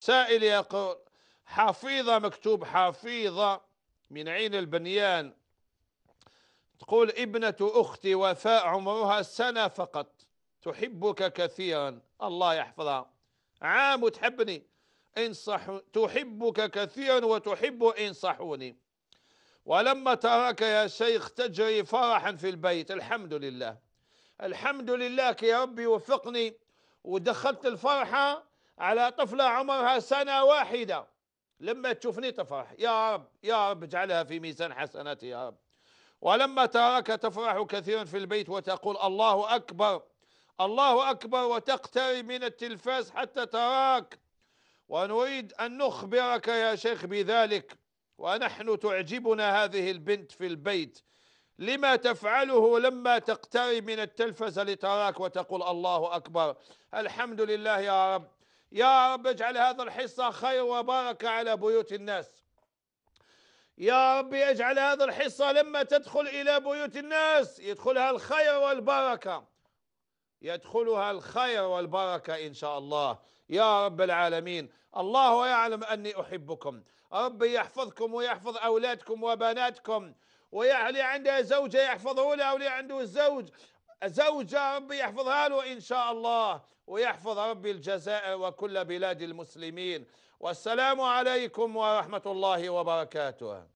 سائل يقول حفيظة مكتوب حفيظة من عين البنيان. تقول ابنة أختي وفاء عمرها سنة فقط. تحبك كثيرا. الله يحفظها. عام وتحبني. انصح تحبك كثيرا وتحب انصحوني ولما تراك يا شيخ تجري فرحا في البيت. الحمد لله. الحمد لله يا ربي وفقني. ودخلت الفرحة على طفلة عمرها سنة واحدة. لما تشوفني تفرح. يا رب يا رب اجعلها في ميزان حسناتي يا رب. ولما تراك تفرح كثيرا في البيت وتقول الله أكبر الله أكبر وتقترب من التلفاز حتى تراك. ونريد أن نخبرك يا شيخ بذلك. ونحن تعجبنا هذه البنت في البيت. لما تفعله لما تقترب من التلفزة لتراك وتقول الله أكبر. الحمد لله يا رب. يا رب اجعل هذا الحصة خير وبركة على بيوت الناس. يا رب اجعل هذا الحصة لما تدخل إلى بيوت الناس يدخلها الخير والبركة. يدخلها الخير والبركة إن شاء الله. يا رب العالمين. الله يعلم أني أحبكم. ربي يحفظكم ويحفظ أولادكم وبناتكم. واللي عنده زوجة يحفظه له واللي عنده زوج زوجة ربي يحفظها له إن شاء الله ويحفظ ربي الجزائر وكل بلاد المسلمين. والسلام عليكم ورحمة الله وبركاته.